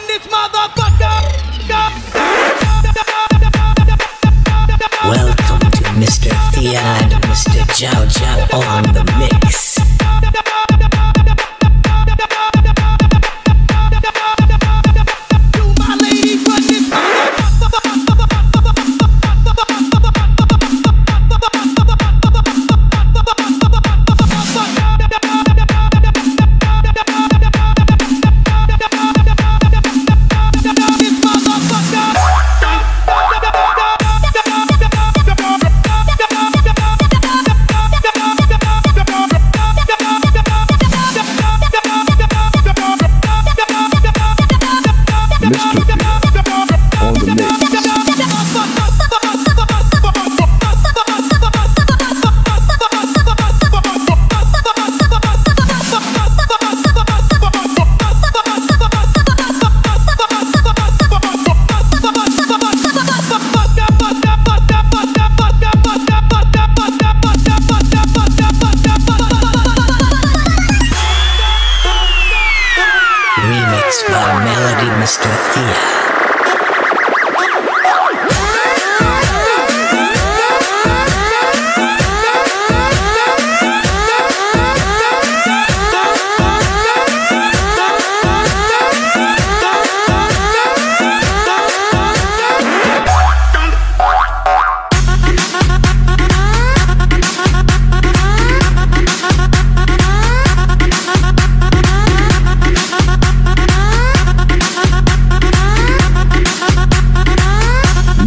run this motherfucker. Welcome to Mr. And Mr. Chav Chav on Remixed by Melody Mr. Thea.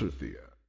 Strathia.